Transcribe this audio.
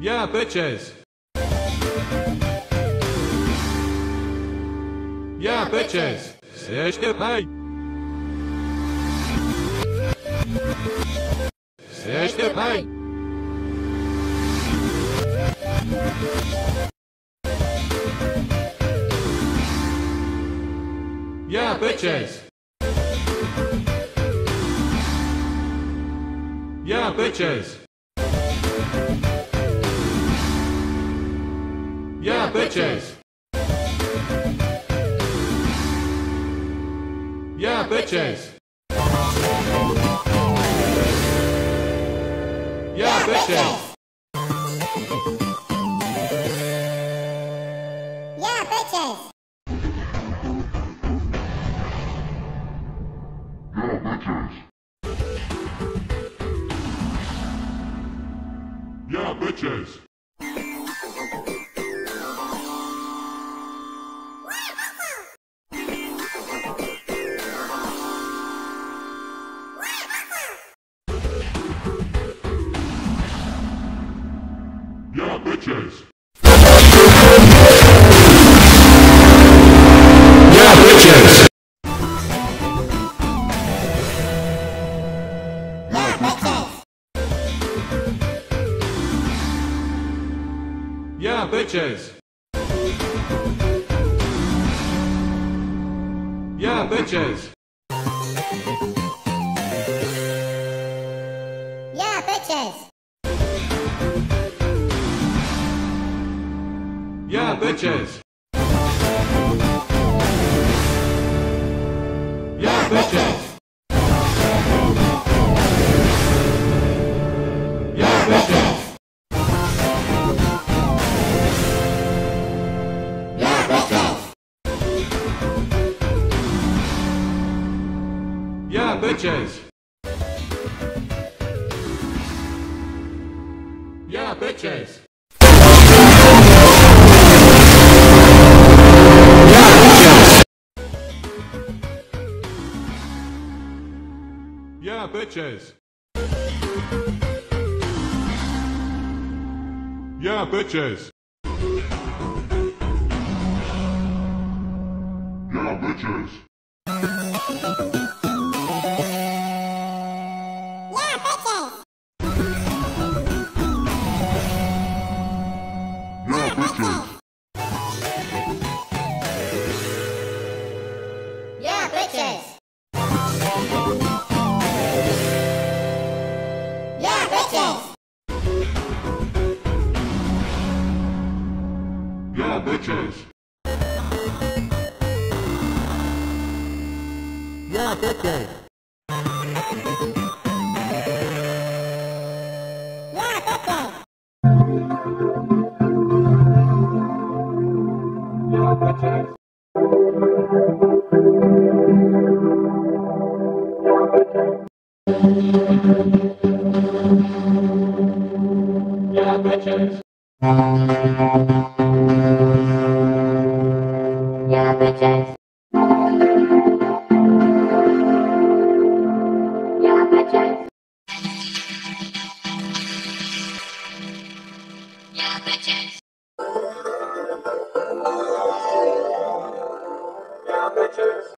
Yeah, bitches. Yeah, bitches. Seçtim hey. Seçtim hey. Yeah, bitches. Yeah, bitches. Bitches. Yeah, bitches. Yeah, bitches. Yeah, bitches. Yeah, bitches. Bitches. Yeah, bitches. Yeah, bitches. Yeah, bitches. Yeah, bitches. Yeah, bitches. Yeah, bitches. Yeah, bitches. Yeah, bitches. Yeah, bitches. Yeah, bitches. Yeah, bitches. Yeah, bitches. Yeah, bitches. bitches. churches